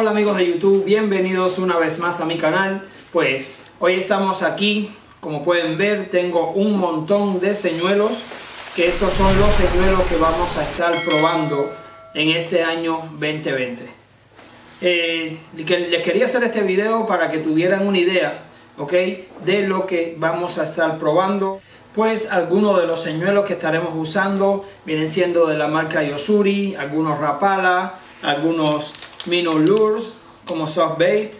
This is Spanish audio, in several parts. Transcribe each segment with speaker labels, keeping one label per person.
Speaker 1: Hola amigos de YouTube, bienvenidos una vez más a mi canal. Pues hoy estamos aquí, como pueden ver, tengo un montón de señuelos, que estos son los señuelos que vamos a estar probando en este año 2020. Eh, les quería hacer este video para que tuvieran una idea, ¿ok? De lo que vamos a estar probando. Pues algunos de los señuelos que estaremos usando vienen siendo de la marca Yosuri, algunos Rapala, algunos Minnow Lures como soft bait.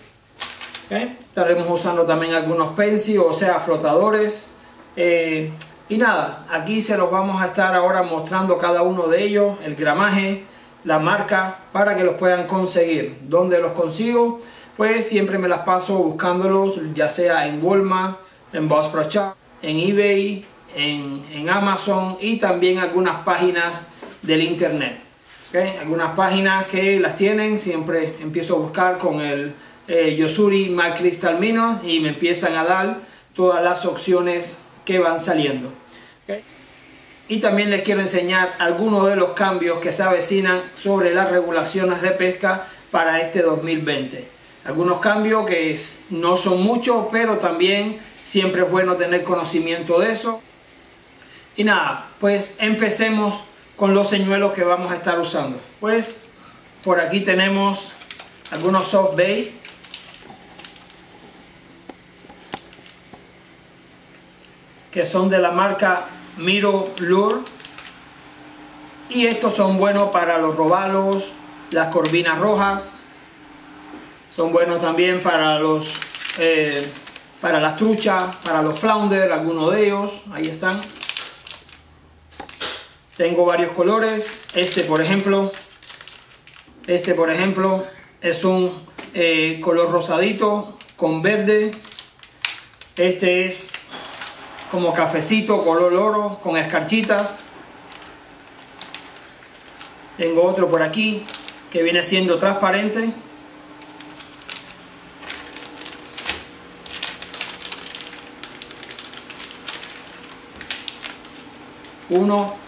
Speaker 1: Estaremos usando también algunos pensi, o sea, flotadores. Eh, y nada, aquí se los vamos a estar ahora mostrando cada uno de ellos, el gramaje, la marca, para que los puedan conseguir. ¿Dónde los consigo? Pues siempre me las paso buscándolos, ya sea en Walmart, en Boss Pro Shop, en eBay, en, en Amazon y también algunas páginas del internet. Algunas páginas que las tienen, siempre empiezo a buscar con el eh, Yosuri My Crystal Mino y me empiezan a dar todas las opciones que van saliendo. Y también les quiero enseñar algunos de los cambios que se avecinan sobre las regulaciones de pesca para este 2020. Algunos cambios que no son muchos, pero también siempre es bueno tener conocimiento de eso. Y nada, pues empecemos con los señuelos que vamos a estar usando. Pues por aquí tenemos algunos soft bait. Que son de la marca Miro Lure. Y estos son buenos para los robalos, las corvinas rojas. Son buenos también para los eh, para las truchas, para los flounder, algunos de ellos. Ahí están. Tengo varios colores. Este, por ejemplo, este, por ejemplo, es un eh, color rosadito con verde. Este es como cafecito, color oro, con escarchitas. Tengo otro por aquí que viene siendo transparente. Uno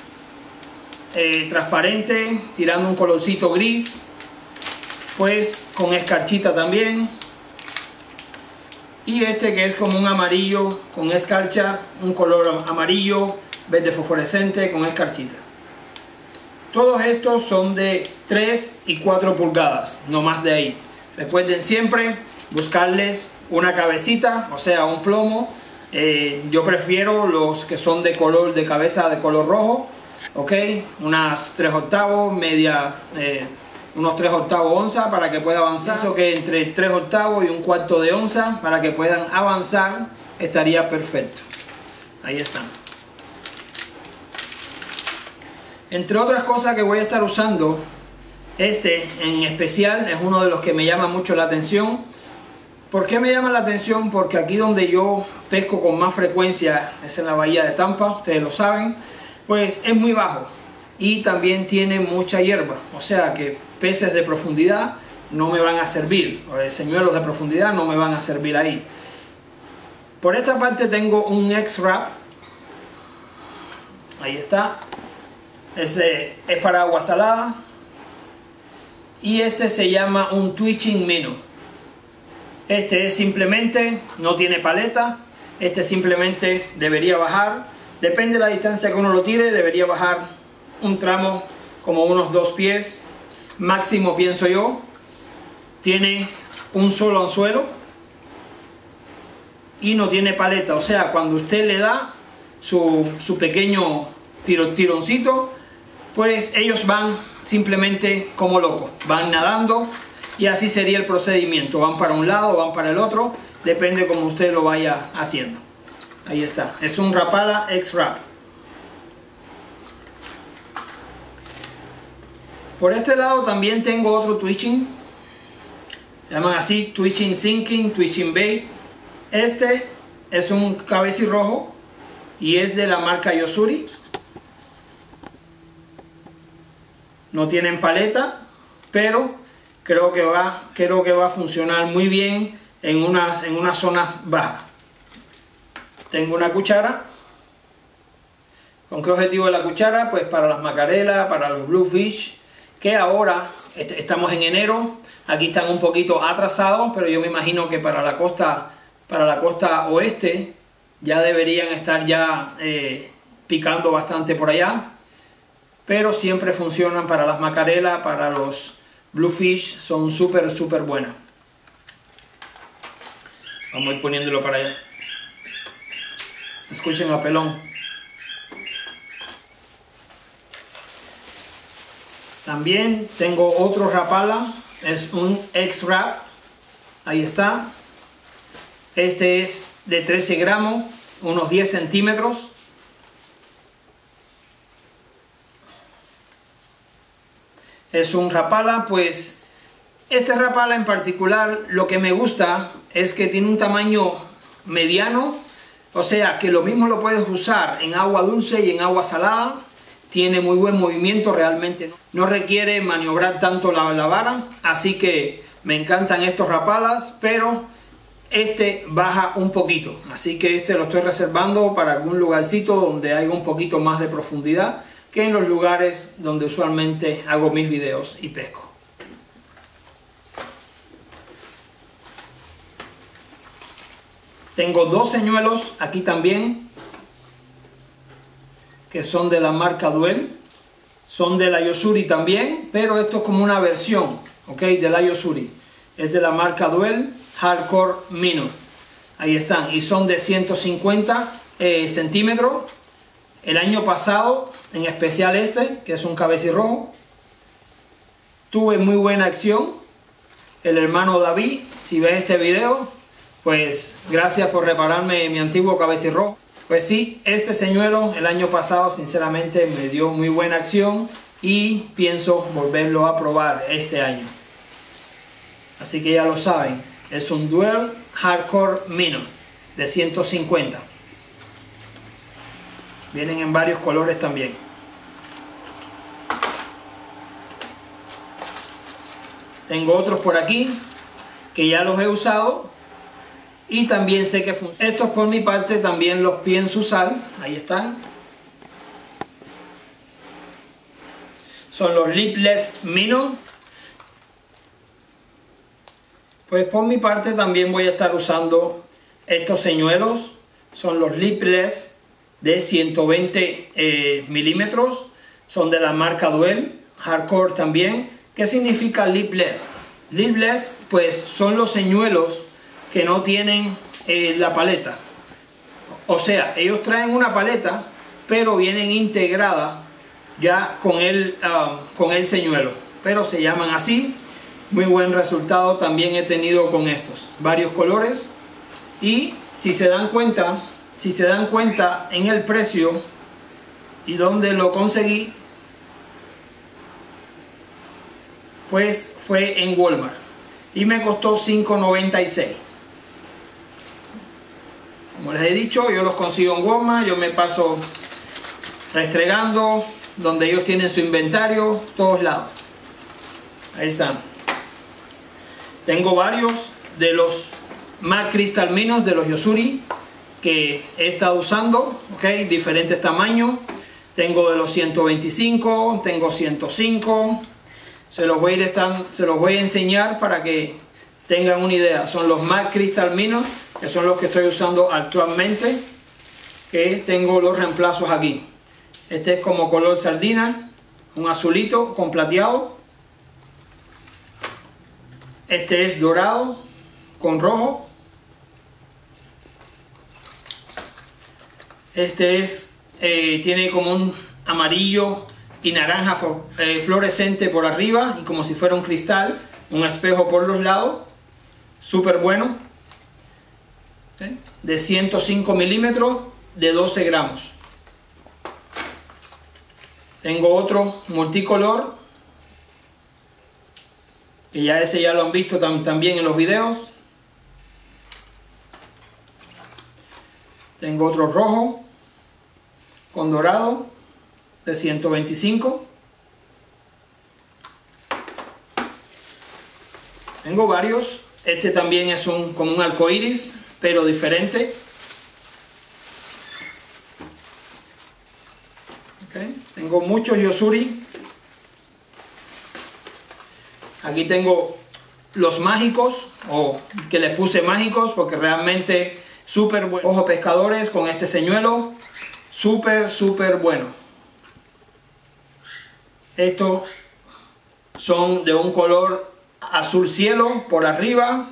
Speaker 1: eh, transparente, tirando un colorcito gris, pues con escarchita también. Y este que es como un amarillo con escarcha, un color amarillo, verde fosforescente con escarchita. Todos estos son de 3 y 4 pulgadas, no más de ahí. Recuerden siempre buscarles una cabecita, o sea, un plomo. Eh, yo prefiero los que son de color de cabeza de color rojo ok unas 3 octavos media eh, unos 3 octavos onza para que pueda avanzar. Eso que entre 3 octavos y un cuarto de onza para que puedan avanzar estaría perfecto. Ahí están. Entre otras cosas que voy a estar usando este en especial es uno de los que me llama mucho la atención. ¿Por qué me llama la atención? Porque aquí donde yo pesco con más frecuencia es en la bahía de Tampa, ustedes lo saben pues es muy bajo y también tiene mucha hierba, o sea que peces de profundidad no me van a servir, o señuelos de profundidad no me van a servir ahí. Por esta parte tengo un X-Wrap, ahí está, este es para agua salada. Y este se llama un Twitching Minnow. Este es simplemente, no tiene paleta, este simplemente debería bajar Depende de la distancia que uno lo tire, debería bajar un tramo como unos dos pies, máximo pienso yo. Tiene un solo anzuelo y no tiene paleta, o sea, cuando usted le da su, pequeño tiro, tironcito, pues ellos van simplemente como locos, van nadando y así sería el procedimiento, van para un lado, van para el otro, depende como usted lo vaya haciendo. Ahí está. Es un Rapala X-Rap. Por este lado también tengo otro twitching. Llaman así twitching sinking, twitching bait. Este es un rojo y es de la marca Yosuri. No tienen paleta, pero creo que va, creo que va a funcionar muy bien en unas, en unas zonas bajas. Tengo una cuchara. ¿Con qué objetivo es la cuchara? Pues para las macarelas, para los bluefish que ahora estamos en enero, aquí están un poquito atrasados, pero yo me imagino que para la costa, para la costa oeste ya deberían estar ya eh, picando bastante por allá, pero siempre funcionan para las macarelas, para los bluefish, son súper, súper buenas. Vamos a ir poniéndolo para allá. Escuchen a pelón. También tengo otro rapala, es un X-Rap, ahí está. Este es de 13 gramos, unos 10 centímetros. Es un rapala, pues este rapala en particular lo que me gusta es que tiene un tamaño mediano, o sea que lo mismo lo puedes usar en agua dulce y en agua salada tiene muy buen movimiento realmente, no requiere maniobrar tanto la, la vara, así que me encantan estos rapalas, pero este baja un poquito, así que este lo estoy reservando para algún lugarcito donde haya un poquito más de profundidad que en los lugares donde usualmente hago mis videos y pesco. Tengo dos señuelos aquí también que son de la marca Duel. Son de la Yosuri también, pero esto es como una versión, ¿ok? De la Yosuri. Es de la marca Duel Hardcore Minor. Ahí están. Y son de 150 eh, centímetros. El año pasado, en especial este, que es un cabecirrojo, tuve muy buena acción. El hermano David, si ve este video, pues gracias por repararme mi antiguo cabecirrojo. Pues sí, este señuelo el año pasado sinceramente me dio muy buena acción y pienso volverlo a probar este año. Así que ya lo saben, es un Dual Hardcore Minnow de 150. Vienen en varios colores también. Tengo otros por aquí que ya los he usado y también sé que funciona. Estos por mi parte también los pienso usar, ahí están. Son los Lipless Minnow. Pues por mi parte también voy a estar usando estos señuelos. Son los Lipless de 120 eh, milímetros. Son de la marca Duel, Hardcore también. ¿Qué significa Lipless? Lipless pues son los señuelos que no tienen eh, la paleta. O sea, ellos traen una paleta, pero vienen integradas ya con el, um, con el señuelo. Pero se llaman así. Muy buen resultado también he tenido con estos. Varios colores. Y si se dan cuenta, si se dan cuenta en el precio y donde lo conseguí, pues fue en Walmart. Y me costó $5.96. Como les he dicho, yo los consigo en Walmart, yo me paso restregando donde ellos tienen su inventario, todos lados. Ahí están. Tengo varios de los más cristalminos de los Yosuri que he estado usando, ok, diferentes tamaños. Tengo de los 125, tengo 105. Se los voy a, ir se los voy a enseñar para que tengan una idea. Son los más cristalminos que son los que estoy usando actualmente, que tengo los reemplazos aquí. Este es como color sardina, un azulito con plateado. Este es dorado con rojo. Este es, eh, tiene como un amarillo y naranja eh, fluorescente por arriba y como si fuera un cristal, un espejo por los lados. Súper bueno de 105 milímetros de 12 gramos. Tengo otro multicolor, que ya ese ya lo han visto también en los videos. Tengo otro rojo con dorado de 125. Tengo varios. Este también es un, como un arco iris pero diferente. Tengo muchos Yosuri. Aquí tengo los mágicos, o que les puse mágicos, porque realmente súper bueno. Ojo pescadores con este señuelo, súper, súper bueno. Estos son de un color azul cielo por arriba,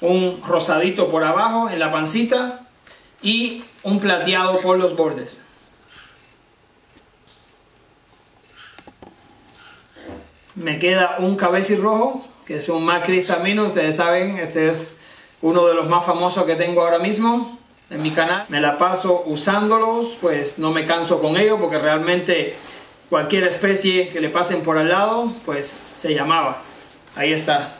Speaker 1: un rosadito por abajo en la pancita y un plateado por los bordes. Me queda un rojo que es un Mac Cristalino, ustedes saben, este es uno de los más famosos que tengo ahora mismo en mi canal. Me la paso usándolos, pues no me canso con ellos porque realmente cualquier especie que le pasen por al lado, pues se llamaba. Ahí está.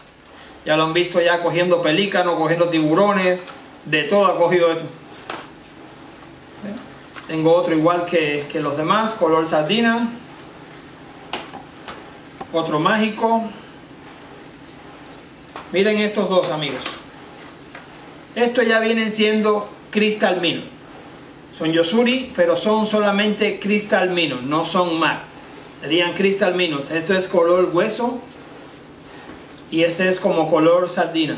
Speaker 1: Ya lo han visto ya cogiendo pelícanos, cogiendo tiburones, de todo ha cogido esto. Tengo otro igual que, que los demás, color sardina. Otro mágico. Miren estos dos amigos. Estos ya vienen siendo Crystal Mino. Son Yosuri, pero son solamente Crystal Mino, no son MAC. Serían Crystal Mino. Esto es color hueso y este es como color sardina.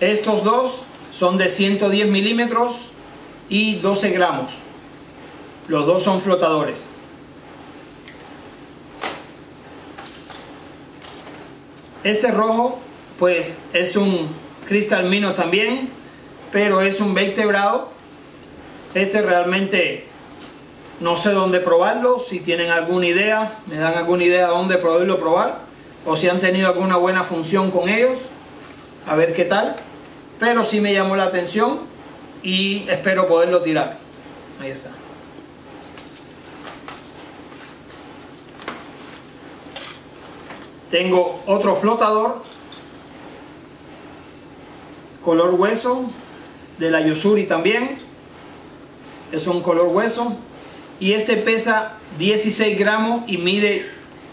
Speaker 1: Estos dos son de 110 milímetros y 12 gramos. Los dos son flotadores. Este rojo pues es un cristal mino también, pero es un vertebrado. Este realmente no sé dónde probarlo, si tienen alguna idea, me dan alguna idea de dónde poderlo probar, o si han tenido alguna buena función con ellos, a ver qué tal. Pero sí me llamó la atención y espero poderlo tirar. Ahí está. Tengo otro flotador, color hueso, de la Yosuri también. Es un color hueso y este pesa 16 gramos y mide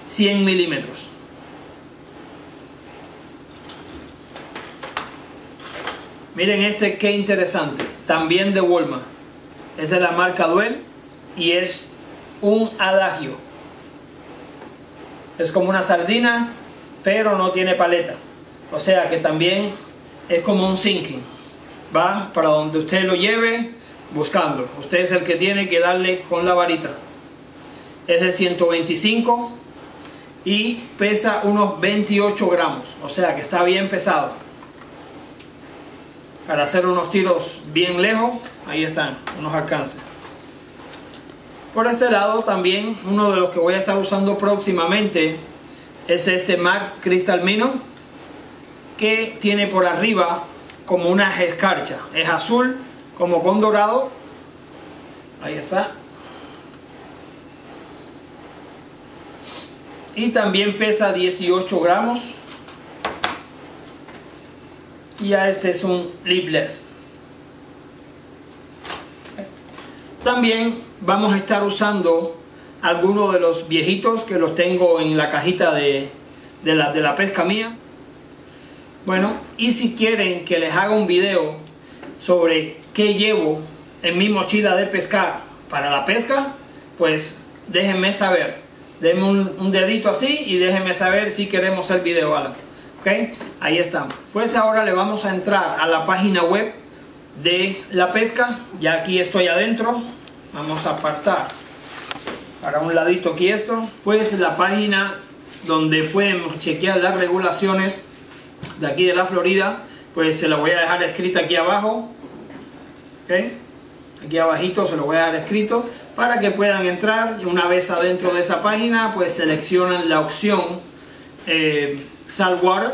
Speaker 1: 100 milímetros. Miren este qué interesante, también de Walmart. Es de la marca Duel y es un adagio. Es como una sardina, pero no tiene paleta. O sea que también es como un sinking. Va para donde usted lo lleve, buscando. Usted es el que tiene que darle con la varita. Es de 125 y pesa unos 28 gramos. O sea que está bien pesado. Para hacer unos tiros bien lejos, ahí están, unos alcances. Por este lado también uno de los que voy a estar usando próximamente es este Mac Crystal Mino que tiene por arriba como una escarcha. Es azul como con dorado. Ahí está. Y también pesa 18 gramos. Y ya este es un lipless. También vamos a estar usando algunos de los viejitos que los tengo en la cajita de, de, la, de la pesca mía. Bueno, y si quieren que les haga un video sobre qué llevo en mi mochila de pescar para la pesca, pues déjenme saber. Denme un, dedito así y déjenme saber si queremos el video algo. ¿Ok? Ahí estamos. Pues ahora le vamos a entrar a la página web de la pesca. Ya aquí estoy adentro. Vamos a apartar para un ladito aquí esto. Pues la página donde pueden chequear las regulaciones de aquí de la Florida. Pues se la voy a dejar escrita aquí abajo aquí abajito se lo voy a dar escrito para que puedan entrar. Y una vez adentro de esa página pues seleccionan la opción eh, saltwater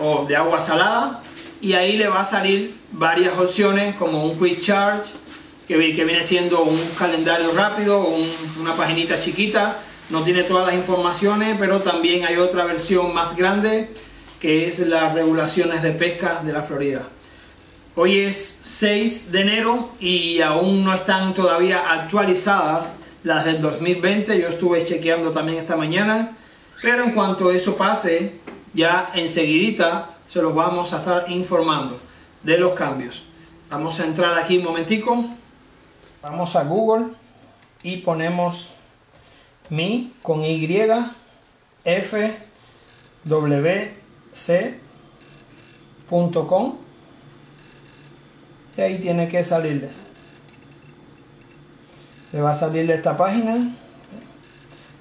Speaker 1: o de agua salada. Y ahí le va a salir varias opciones como un quick charge que, viene siendo un calendario rápido una paginita chiquita. No tiene todas las informaciones pero también hay otra versión más grande que es las regulaciones de pesca de la Florida Hoy es 6 de enero y aún no están todavía actualizadas las del 2020. Yo estuve chequeando también esta mañana. Pero en cuanto eso pase, ya enseguidita se los vamos a estar informando de los cambios. Vamos a entrar aquí un momentico. Vamos a Google y ponemos mi con Y F W C.com y ahí tiene que salirles. Le va a salir esta página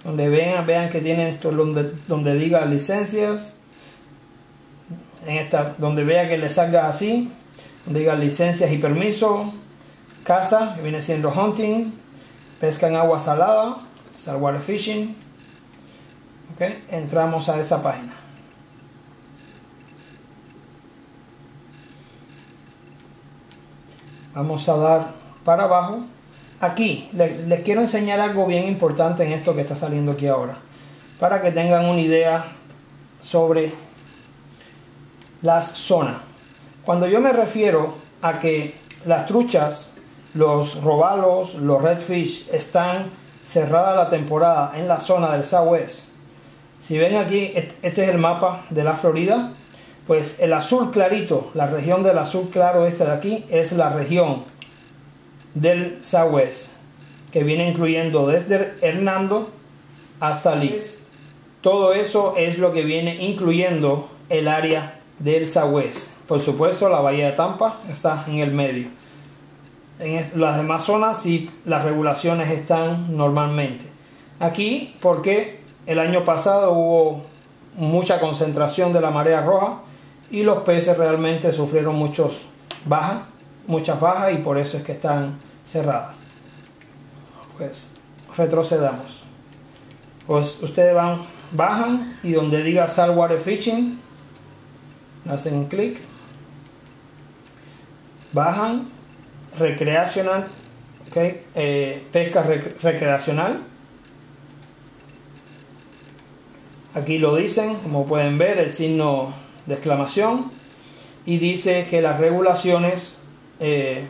Speaker 1: donde vean, vean que tienen esto donde, donde diga licencias en esta donde vea que le salga así donde diga licencias y permiso casa que viene siendo hunting pesca en agua salada saltwater fishing ok entramos a esa página vamos a dar para abajo. Aquí les, quiero enseñar algo bien importante en esto que está saliendo aquí ahora para que tengan una idea sobre las zonas. Cuando yo me refiero a que las truchas los robalos los redfish están cerrada la temporada en la zona del Southwest si ven aquí este es el mapa de la Florida pues el azul clarito, la región del azul claro este de aquí, es la región del Southwest, que viene incluyendo desde Hernando hasta Leeds. Todo eso es lo que viene incluyendo el área del Southwest. Por supuesto, la bahía de Tampa está en el medio. En las demás zonas sí las regulaciones están normalmente. Aquí, porque el año pasado hubo mucha concentración de la marea roja, y los peces realmente sufrieron muchos bajas, muchas bajas y por eso es que están cerradas. Pues retrocedamos. Pues ustedes van, bajan y donde diga saltwater fishing, hacen un clic, bajan, recreacional, okay, eh, pesca recreacional. Aquí lo dicen, como pueden ver, el signo de exclamación y dice que las regulaciones eh,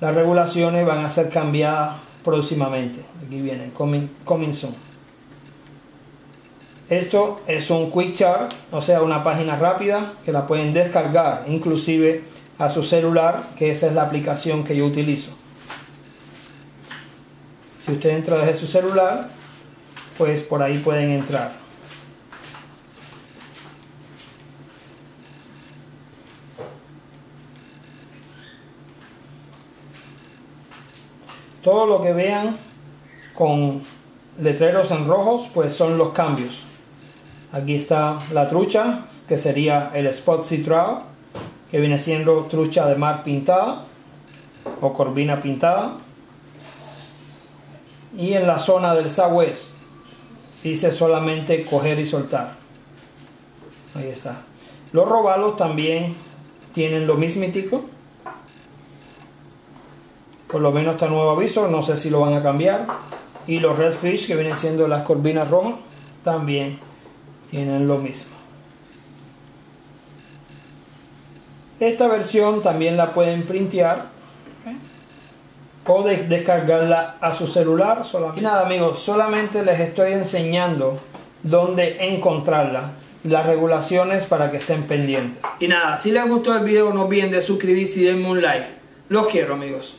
Speaker 1: las regulaciones van a ser cambiadas próximamente. Aquí viene coming, coming soon esto es un quick chart o sea una página rápida que la pueden descargar inclusive a su celular que esa es la aplicación que yo utilizo. Si usted entra desde su celular pues por ahí pueden entrar todo lo que vean con letreros en rojos pues son los cambios. Aquí está la trucha que sería el spot citral que viene siendo trucha de mar pintada o corvina pintada. Y en la zona del southwest dice solamente coger y soltar. Ahí está. Los robalos también tienen lo mismítico por lo menos está nuevo aviso, no sé si lo van a cambiar. Y los redfish que vienen siendo las corvinas rojas también tienen lo mismo. Esta versión también la pueden printear o descargarla a su celular. Y nada amigos, solamente les estoy enseñando dónde encontrarla las regulaciones para que estén pendientes. Y nada, si les gustó el video no olviden de suscribirse y denme un like. Los quiero amigos.